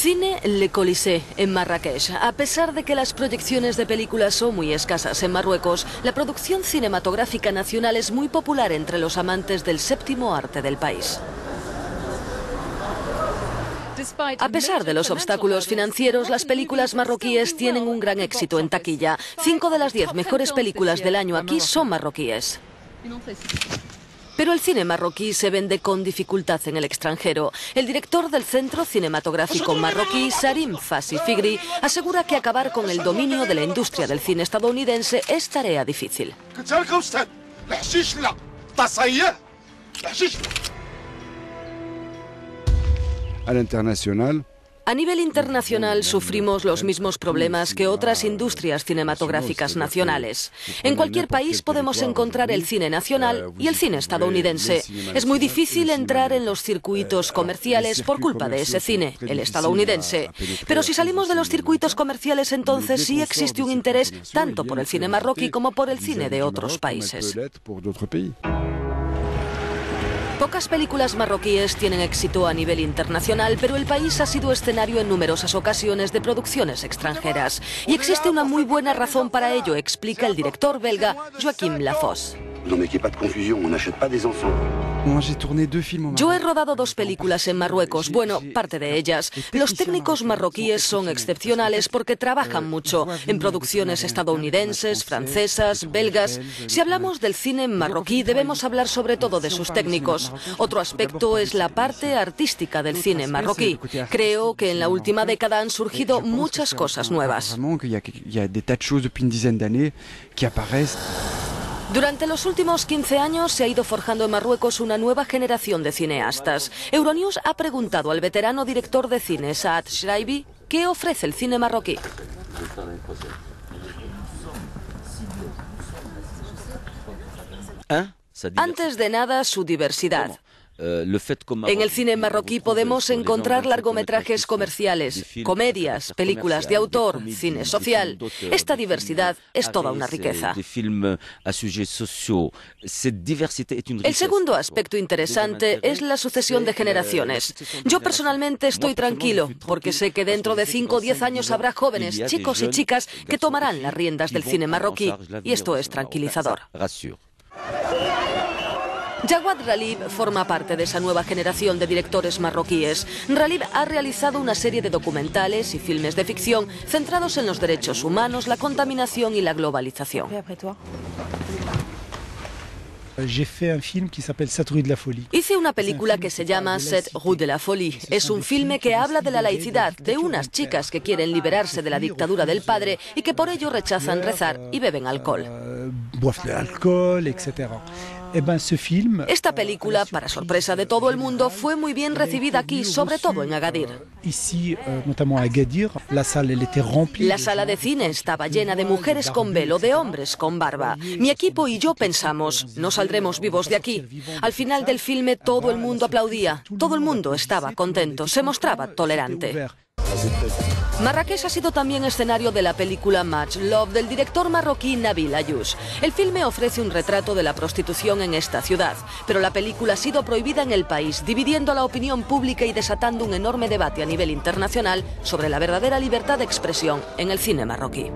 Cine Le Colisée, en Marrakech. A pesar de que las proyecciones de películas son muy escasas en Marruecos, la producción cinematográfica nacional es muy popular entre los amantes del séptimo arte del país. A pesar de los obstáculos financieros, las películas marroquíes tienen un gran éxito en taquilla. Cinco de las diez mejores películas del año aquí son marroquíes. Pero el cine marroquí se vende con dificultad en el extranjero. El director del Centro Cinematográfico Marroquí, Sarim Fassi Figri, asegura que acabar con el dominio de la industria del cine estadounidense es tarea difícil. A internacional, a nivel internacional sufrimos los mismos problemas que otras industrias cinematográficas nacionales. En cualquier país podemos encontrar el cine nacional y el cine estadounidense. Es muy difícil entrar en los circuitos comerciales por culpa de ese cine, el estadounidense. Pero si salimos de los circuitos comerciales, entonces sí existe un interés tanto por el cine marroquí como por el cine de otros países. Pocas películas marroquíes tienen éxito a nivel internacional, pero el país ha sido escenario en numerosas ocasiones de producciones extranjeras. Y existe una muy buena razón para ello, explica el director belga Joachim Lafosse. Yo he rodado dos películas en Marruecos, bueno, parte de ellas. Los técnicos marroquíes son excepcionales porque trabajan mucho en producciones estadounidenses, francesas, belgas. Si hablamos del cine marroquí, debemos hablar sobre todo de sus técnicos. Otro aspecto es la parte artística del cine marroquí. Creo que en la última década han surgido muchas cosas nuevas. Durante los últimos 15 años se ha ido forjando en Marruecos una nueva generación de cineastas. Euronews ha preguntado al veterano director de cine, Saad Shraibi, qué ofrece el cine marroquí. Antes de nada, su diversidad. En el cine marroquí podemos encontrar largometrajes comerciales, comedias, películas de autor, cine social. Esta diversidad es toda una riqueza. El segundo aspecto interesante es la sucesión de generaciones. Yo personalmente estoy tranquilo porque sé que dentro de 5 o 10 años habrá jóvenes, chicos y chicas que tomarán las riendas del cine marroquí y esto es tranquilizador. Jawad Ralib forma parte de esa nueva generación de directores marroquíes. Ralib ha realizado una serie de documentales y filmes de ficción centrados en los derechos humanos, la contaminación y la globalización. Hice una película que se llama Sept Rue de la Folie. Es un filme que habla de la laicidad, de unas chicas que quieren liberarse de la dictadura del padre y que por ello rechazan rezar y beben alcohol. Esta película, para sorpresa de todo el mundo, fue muy bien recibida aquí, sobre todo en Agadir. La sala de cine estaba llena de mujeres con velo, de hombres con barba. Mi equipo y yo pensamos, no saldremos vivos de aquí. Al final del filme todo el mundo aplaudía, todo el mundo estaba contento, se mostraba tolerante. Marrakech ha sido también escenario de la película Match Love del director marroquí Nabil Ayush. El filme ofrece un retrato de la prostitución en esta ciudad, pero la película ha sido prohibida en el país, dividiendo a la opinión pública y desatando un enorme debate a nivel internacional sobre la verdadera libertad de expresión en el cine marroquí.